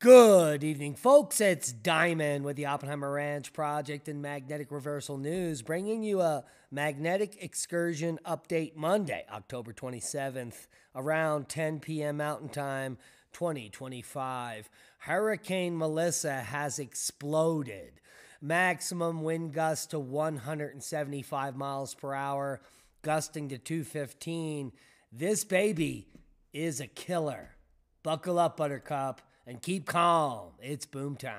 Good evening, folks. It's Diamond with the Oppenheimer Ranch Project and Magnetic Reversal News, bringing you a magnetic excursion update Monday, October 27th, around 10 p.m. Mountain Time, 2025. Hurricane Melissa has exploded. Maximum wind gust to 175 miles per hour, gusting to 215. This baby is a killer. Buckle up, Buttercup and keep calm. It's boom time.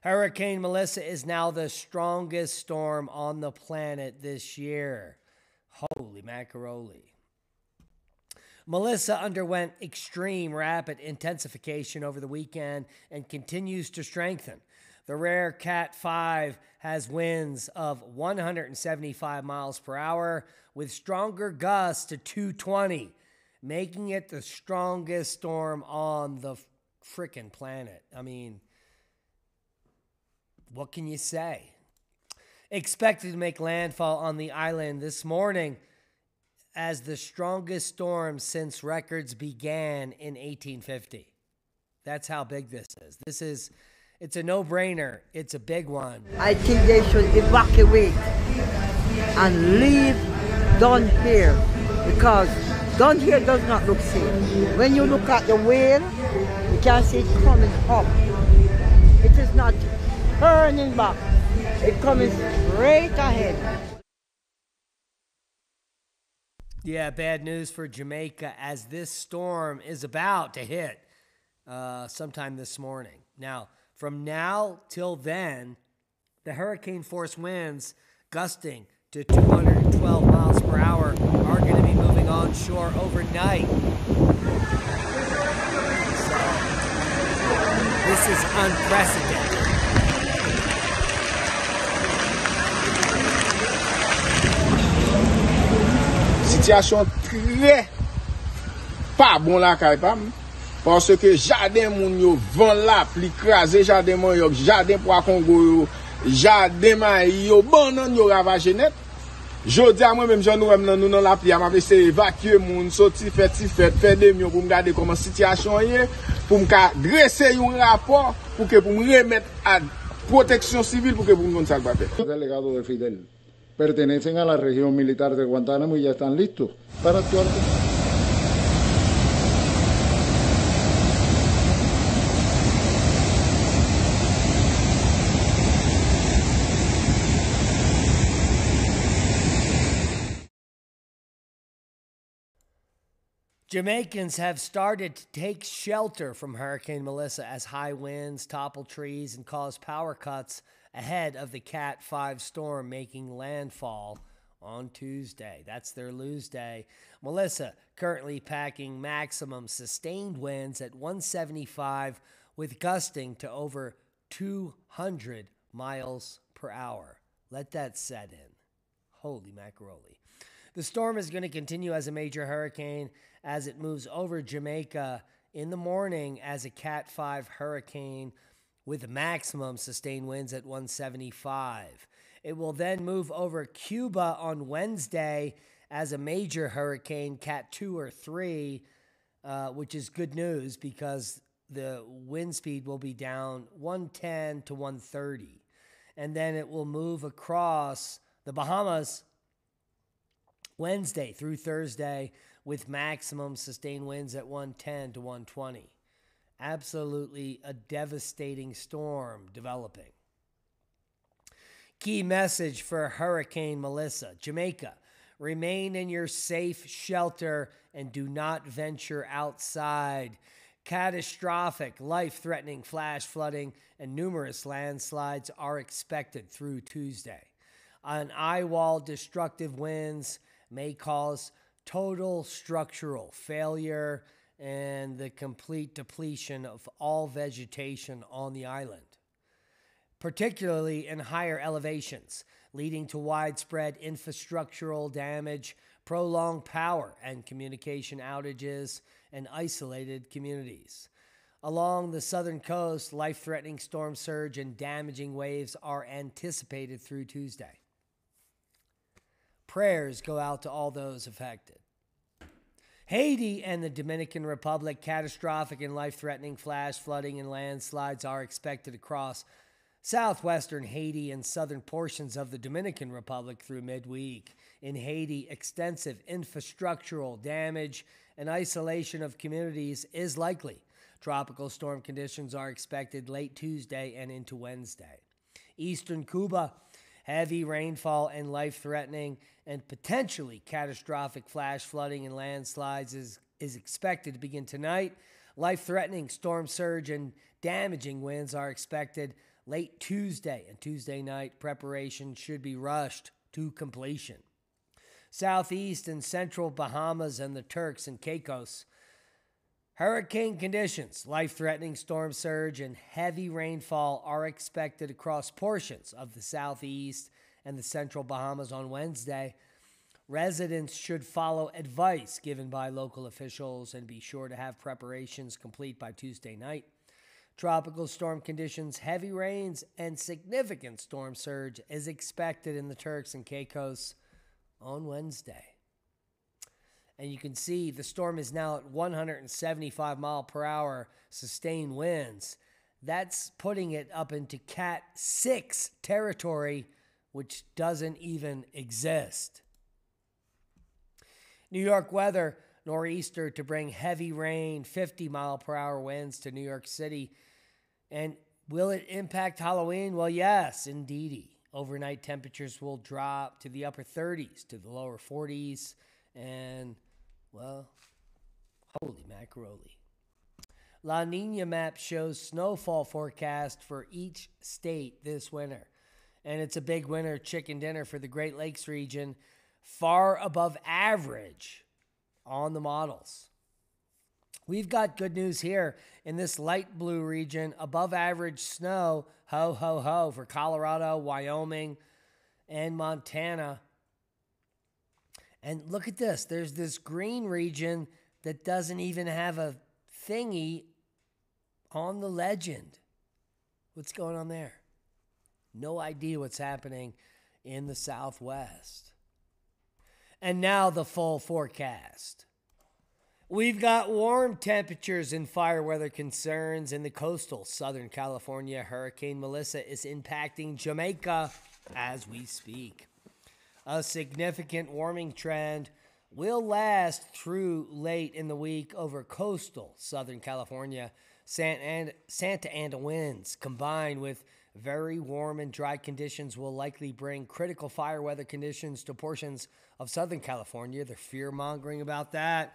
Hurricane Melissa is now the strongest storm on the planet this year. Holy macaroni. Melissa underwent extreme rapid intensification over the weekend and continues to strengthen. The rare Cat 5 has winds of 175 miles per hour with stronger gusts to 220 making it the strongest storm on the freaking planet. I mean, what can you say? Expected to make landfall on the island this morning as the strongest storm since records began in 1850. That's how big this is. This is it's a no-brainer. It's a big one. I think they should evacuate and leave down here because down here does not look safe. When you look at the whale, you can see it coming up. It is not turning back. It coming straight ahead. Yeah, bad news for Jamaica as this storm is about to hit uh, sometime this morning. Now, from now till then, the hurricane force winds gusting to 212 miles per hour on shore overnight. So, this is unprecedented. Sityasyon tre pa bon la kaypam. Pansè ke jaden moun yo van la pli kraze jaden moun yo, jaden pou akongo yo, jaden man yo, bon nan yo ravaje net. Jodi a mwen menm jan nou em nan nou nan la pli, a mwen vese evakye moun, soti feti fet, fe demyo pou m gade koman sityasyon ye, pou m ka drese yon rapor pou ke pou m remet a proteksyon sivil pou ke pou m kon salbate. Delegado de Fidel, pertenecen a la región militar de Guantánamo y ya están listos para actuar. Jamaicans have started to take shelter from Hurricane Melissa as high winds topple trees and cause power cuts ahead of the Cat 5 storm making landfall on Tuesday. That's their lose day. Melissa currently packing maximum sustained winds at 175 with gusting to over 200 miles per hour. Let that set in. Holy macaroni. The storm is going to continue as a major hurricane as it moves over Jamaica in the morning as a Cat 5 hurricane with maximum sustained winds at 175. It will then move over Cuba on Wednesday as a major hurricane, Cat 2 or 3, uh, which is good news because the wind speed will be down 110 to 130. And then it will move across the Bahamas Wednesday through Thursday with maximum sustained winds at 110 to 120. Absolutely a devastating storm developing. Key message for Hurricane Melissa Jamaica, remain in your safe shelter and do not venture outside. Catastrophic, life threatening flash flooding and numerous landslides are expected through Tuesday. On eye wall destructive winds may cause total structural failure and the complete depletion of all vegetation on the island, particularly in higher elevations, leading to widespread infrastructural damage, prolonged power and communication outages, and isolated communities. Along the southern coast, life threatening storm surge and damaging waves are anticipated through Tuesday. Prayers go out to all those affected. Haiti and the Dominican Republic, catastrophic and life threatening flash flooding and landslides are expected across southwestern Haiti and southern portions of the Dominican Republic through midweek. In Haiti, extensive infrastructural damage and isolation of communities is likely. Tropical storm conditions are expected late Tuesday and into Wednesday. Eastern Cuba, heavy rainfall and life threatening and potentially catastrophic flash flooding and landslides is, is expected to begin tonight. Life threatening storm surge and damaging winds are expected late Tuesday and Tuesday night. Preparation should be rushed to completion. Southeast and central Bahamas and the Turks and Caicos. Hurricane conditions, life threatening storm surge, and heavy rainfall are expected across portions of the southeast and the central Bahamas on Wednesday. Residents should follow advice given by local officials and be sure to have preparations complete by Tuesday night. Tropical storm conditions, heavy rains, and significant storm surge is expected in the Turks and Caicos on Wednesday. And you can see the storm is now at 175 mile per hour sustained winds. That's putting it up into Cat 6 territory, which doesn't even exist. New York weather nor'easter to bring heavy rain, 50 mile per hour winds to New York City. And will it impact Halloween? Well, yes, indeedy. Overnight temperatures will drop to the upper 30s to the lower 40s. And, well, holy macaroni. La Nina map shows snowfall forecast for each state this winter. And it's a big winter chicken dinner for the Great Lakes region, far above average on the models. We've got good news here in this light blue region, above average snow, ho, ho, ho, for Colorado, Wyoming, and Montana. And look at this there's this green region that doesn't even have a thingy on the legend. What's going on there? No idea what's happening in the Southwest. And now the full forecast. We've got warm temperatures and fire weather concerns in the coastal Southern California. Hurricane Melissa is impacting Jamaica as we speak. A significant warming trend will last through late in the week over coastal Southern California. Santa Ana winds combined with very warm and dry conditions will likely bring critical fire weather conditions to portions of Southern California. They're fear mongering about that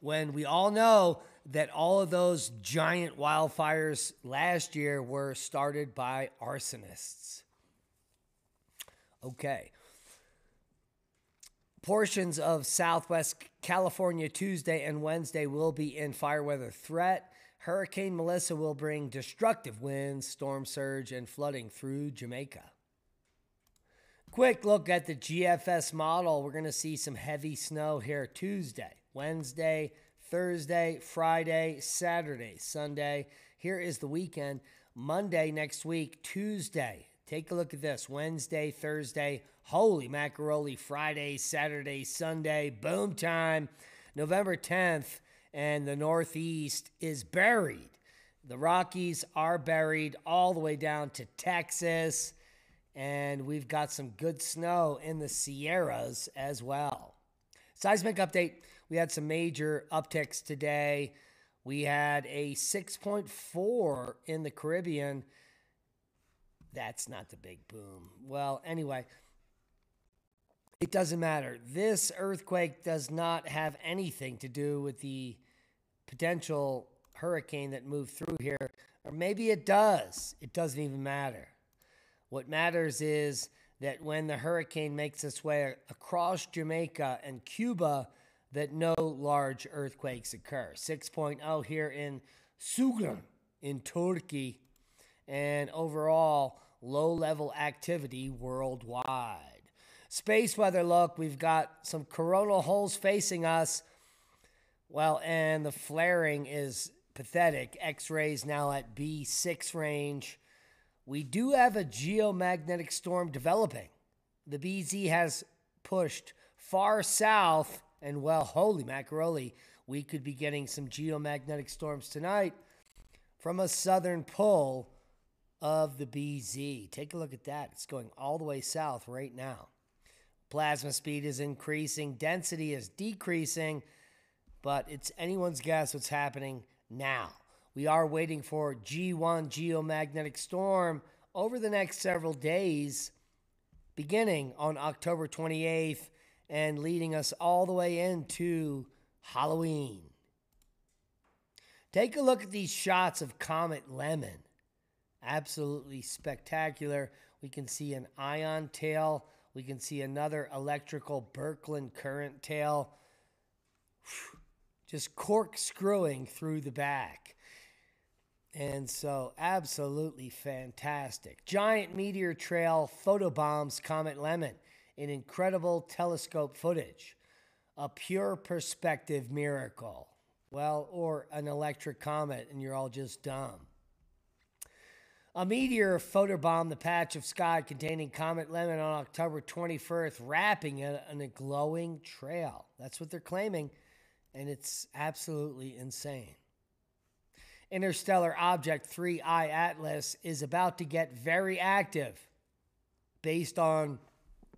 when we all know that all of those giant wildfires last year were started by arsonists. Okay. Portions of Southwest California Tuesday and Wednesday will be in fire weather threat. Hurricane Melissa will bring destructive winds, storm surge, and flooding through Jamaica. Quick look at the GFS model. We're going to see some heavy snow here Tuesday. Wednesday, Thursday, Friday, Saturday, Sunday. Here is the weekend. Monday next week, Tuesday. Take a look at this. Wednesday, Thursday, holy macaroni, Friday, Saturday, Sunday, boom time. November 10th, and the Northeast is buried. The Rockies are buried all the way down to Texas, and we've got some good snow in the Sierras as well. Seismic update we had some major upticks today. We had a 6.4 in the Caribbean. That's not the big boom. Well, anyway, it doesn't matter. This earthquake does not have anything to do with the potential hurricane that moved through here. Or maybe it does. It doesn't even matter. What matters is that when the hurricane makes its way across Jamaica and Cuba, that no large earthquakes occur. 6.0 here in Sugan in Turkey, and overall low level activity worldwide. Space weather look, we've got some coronal holes facing us. Well, and the flaring is pathetic. X rays now at B6 range. We do have a geomagnetic storm developing. The BZ has pushed far south And well, holy macaroni, we could be getting some geomagnetic storms tonight from a southern pull of the BZ. Take a look at that. It's going all the way south right now. Plasma speed is increasing, density is decreasing, but it's anyone's guess what's happening now. We are waiting for G1 geomagnetic storm over the next several days, beginning on October 28th and leading us all the way into Halloween. Take a look at these shots of Comet Lemmon. Absolutely spectacular. We can see an ion tail. We can see another electrical Birkeland current tail. Just corkscrewing through the back. And so, absolutely fantastic. Giant meteor trail photobombs Comet Lemmon in incredible telescope footage. A pure perspective miracle. Well, or an electric comet, and you're all just dumb. A meteor photobombed the patch of sky containing Comet Lemmon on October 21st, wrapping it in a glowing trail. That's what they're claiming, and it's absolutely insane. Interstellar Object 3I Atlas is about to get very active based on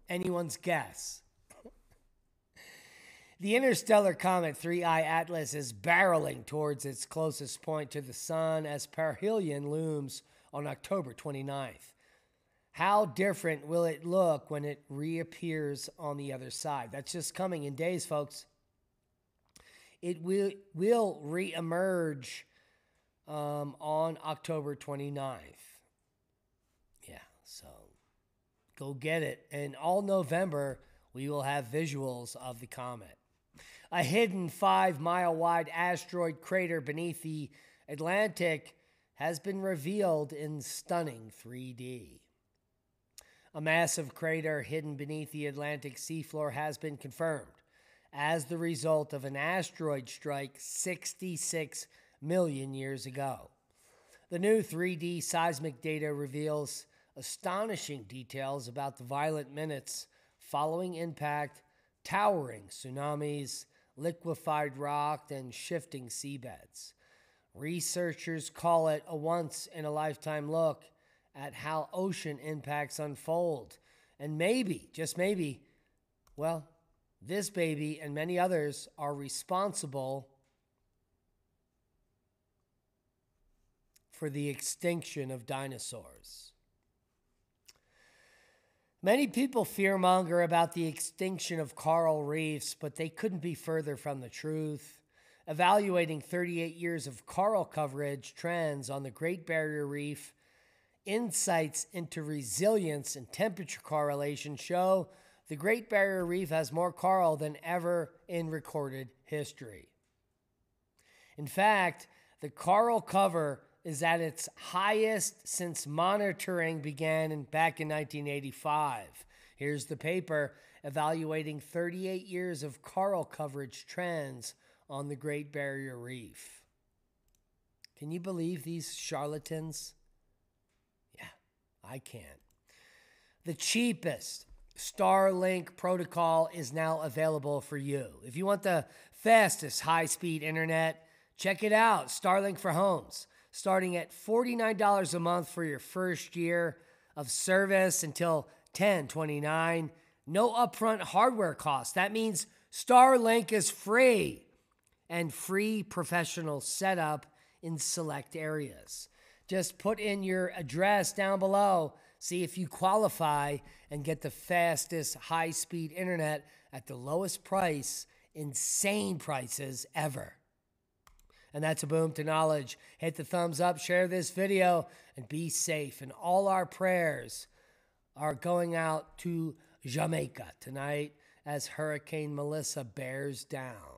anyone's guess. the interstellar comet 3I Atlas is barreling towards its closest point to the sun as perihelion looms on October 29th. How different will it look when it reappears on the other side? That's just coming in days, folks. It will, will reemerge um, on October 29th. Yeah, so go get it. And all November, we will have visuals of the comet. A hidden five mile wide asteroid crater beneath the Atlantic has been revealed in stunning 3D. A massive crater hidden beneath the Atlantic seafloor has been confirmed as the result of an asteroid strike 66 million years ago. The new 3D seismic data reveals astonishing details about the violent minutes following impact, towering tsunamis, liquefied rock, and shifting seabeds. Researchers call it a once in a lifetime look at how ocean impacts unfold. And maybe, just maybe, well, this baby and many others are responsible for the extinction of dinosaurs. Many people fearmonger about the extinction of coral reefs, but they couldn't be further from the truth. Evaluating 38 years of coral coverage trends on the Great Barrier Reef, insights into resilience and temperature correlation show the Great Barrier Reef has more coral than ever in recorded history. In fact, the coral cover is at its highest since monitoring began in, back in 1985. Here's the paper evaluating 38 years of coral coverage trends on the Great Barrier Reef. Can you believe these charlatans? Yeah, I can't. The cheapest Starlink protocol is now available for you. If you want the fastest high speed internet, check it out Starlink for Homes starting at $49 a month for your first year of service until 1029 no upfront hardware costs that means starlink is free and free professional setup in select areas just put in your address down below see if you qualify and get the fastest high speed internet at the lowest price insane prices ever and that's a boom to knowledge. Hit the thumbs up, share this video, and be safe. And all our prayers are going out to Jamaica tonight as Hurricane Melissa bears down.